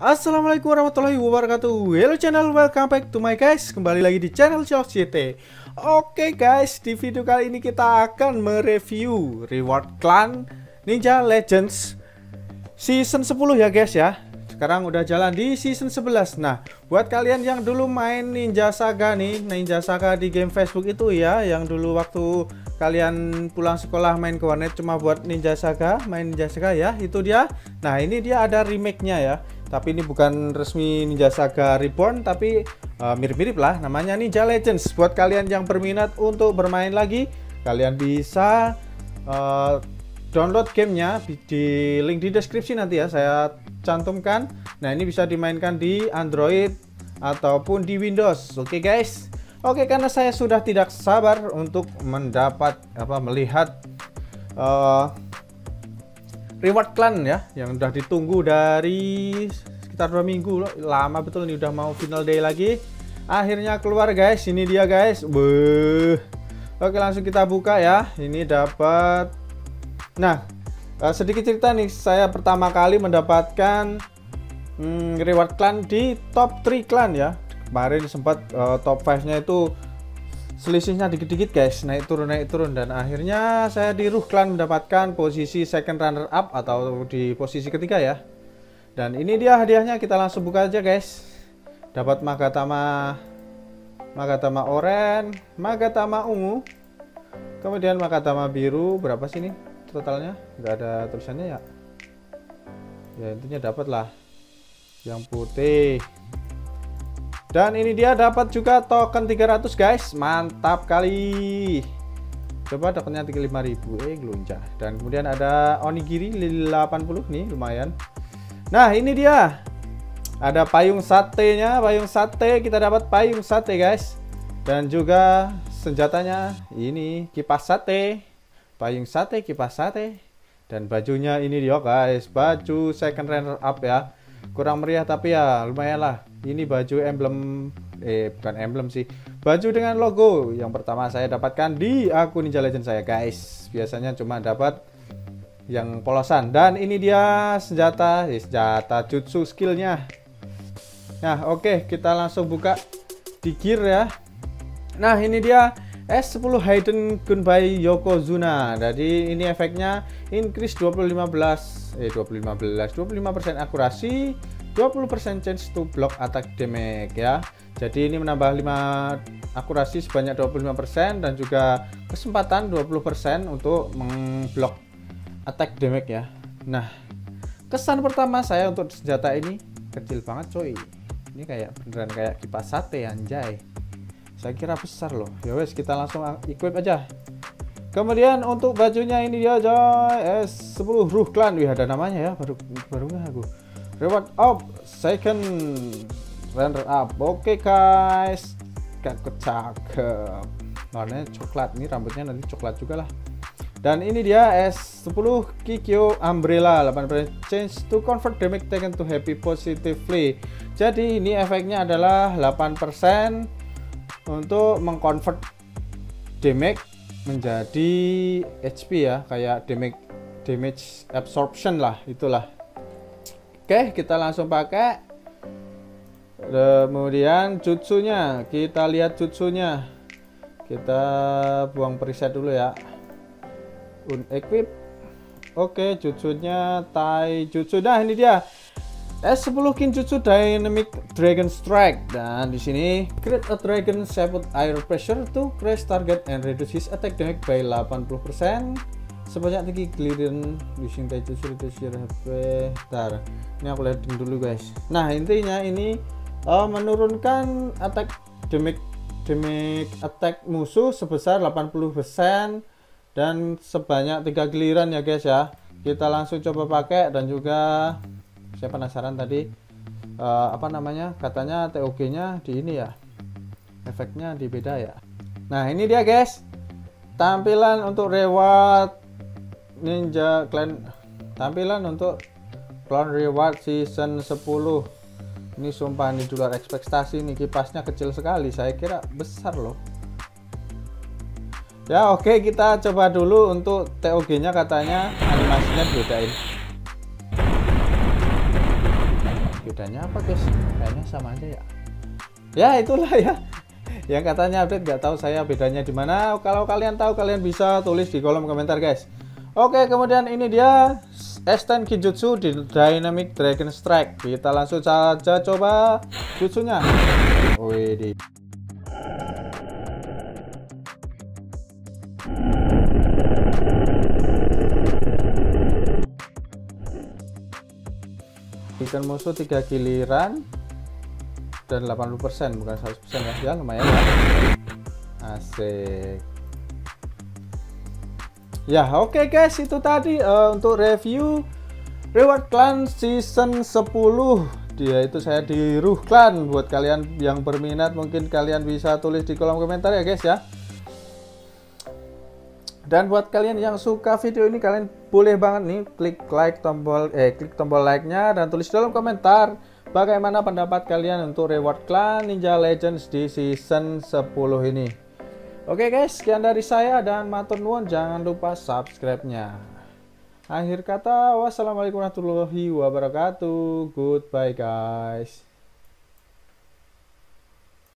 Assalamualaikum warahmatullahi wabarakatuh. Hello channel, welcome back to my guys. Kembali lagi di channel Shock CT Oke guys, di video kali ini kita akan mereview Reward Clan Ninja Legends Season 10 ya guys ya. Sekarang udah jalan di season 11 Nah, buat kalian yang dulu main Ninja Saga nih Ninja Saga di game Facebook itu ya Yang dulu waktu kalian pulang sekolah main ke warnet cuma buat Ninja Saga Main Ninja Saga ya, itu dia. Nah, ini dia ada remake-nya ya tapi ini bukan resmi Ninja Saga Reborn tapi uh, mirip-mirip uh, lah namanya Ninja Legends. Buat kalian yang berminat untuk bermain lagi kalian bisa uh, download gamenya di link di deskripsi nanti ya saya cantumkan. Nah ini bisa dimainkan di Android ataupun di Windows. Oke okay, guys? Oke karena saya sudah tidak sabar untuk mendapat apa melihat uh, reward clan ya yang udah ditunggu dari sekitar dua minggu lama betul nih udah mau final day lagi. Akhirnya keluar guys. Ini dia guys. Beuh. oke langsung kita buka ya. Ini dapat nah eh, sedikit cerita nih. Saya pertama kali mendapatkan hmm, reward clan di top 3 clan ya. Kemarin sempat uh, top 5 nya itu selisihnya dikit-dikit guys. Naik turun naik turun. Dan akhirnya saya di Ruhklan mendapatkan posisi second runner up atau di posisi ketiga ya. Dan ini dia hadiahnya. Kita langsung buka aja guys. Dapat Magatama Magatama oren Magatama ungu kemudian Magatama biru. Berapa sih ini totalnya? Nggak ada tulisannya ya? Ya intinya dapat lah yang putih dan ini dia dapat juga token 300 guys. Mantap kali. Coba dapatnya 35.000 eh gelunjah. Dan kemudian ada onigiri 80 nih lumayan. Nah, ini dia. Ada payung satenya, payung sate. Kita dapat payung sate guys. Dan juga senjatanya ini kipas sate. Payung sate, kipas sate. Dan bajunya ini dia guys. Baju second runner up ya. Kurang meriah tapi ya lumayan lah. Ini baju emblem eh bukan emblem sih. Baju dengan logo. Yang pertama saya dapatkan di akun Ninja Legend saya guys. Biasanya cuma dapat yang polosan. Dan ini dia senjata eh, senjata jutsu skillnya. Nah oke okay, kita langsung buka di gear ya. Nah ini dia S10 Hayden Gunbai Yokozuna. Jadi ini efeknya increase 2015 eh 2015 25% akurasi 20% chance to block attack damage ya. Jadi ini menambah 5 akurasi sebanyak 25% dan juga kesempatan 20% untuk memblok attack damage ya. Nah, kesan pertama saya untuk senjata ini kecil banget coy. Ini kayak beneran kayak kipas sate anjay. Saya kira besar loh. Ya wes kita langsung equip aja. Kemudian untuk bajunya ini dia coy S10 Ruh Clan. Wih ada namanya ya baru baru aku? Reward up second runner up. Oke okay, guys. Gak cakep warnanya coklat. Ini rambutnya nanti coklat juga lah. Dan ini dia S10 Kikyo Umbrella. 8% change to convert damage taken to happy positively. Jadi ini efeknya adalah 8% untuk mengconvert damage menjadi HP ya kayak damage damage absorption lah itulah Oke, kita langsung pakai. Kemudian jutsunya, kita lihat jutsunya. Kita buang preset dulu ya. Unequip. Oke, jutsunya Tai Jutsu. Nah, ini dia. S10 Kinjutsu Dynamic Dragon Strike dan di sini create a dragon with air pressure to crash target and reduce his attack damage by 80% sebanyak tinggi giliran using title sulit share HP ntar ini aku lihat dulu guys nah intinya ini uh, menurunkan attack damage damage attack musuh sebesar 80% dan sebanyak tiga giliran ya guys ya kita langsung coba pakai dan juga saya penasaran tadi uh, apa namanya katanya TOG nya di ini ya efeknya di beda ya. Nah ini dia guys. Tampilan untuk reward Ninja Clan tampilan untuk Clone Reward Season 10 ini sumpah ini luar ekspektasi nih kipasnya kecil sekali. Saya kira besar loh. Ya oke okay, kita coba dulu untuk TOG nya katanya animasinya bedain bedanya apa guys kayaknya sama aja ya. Ya itulah ya. Yang katanya update nggak tahu saya bedanya di mana. Kalau kalian tahu kalian bisa tulis di kolom komentar guys. Oke kemudian ini dia S10 Kijutsu di Dynamic Dragon Strike. Kita langsung saja coba jutsunya. Wih, ikan musuh tiga giliran dan 80% bukan 100% ya. Ya lumayan ya. Asik. Ya oke okay guys itu tadi uh, untuk review reward clan season 10 dia itu saya di Ruh Clan. Buat kalian yang berminat mungkin kalian bisa tulis di kolom komentar ya guys ya dan buat kalian yang suka video ini kalian boleh banget nih klik like tombol eh klik tombol like-nya dan tulis dalam komentar bagaimana pendapat kalian untuk reward clan Ninja Legends di season 10 ini. Oke guys, sekian dari saya dan matur nuwun jangan lupa subscribe-nya. Akhir kata, wassalamualaikum warahmatullahi wabarakatuh. Goodbye guys.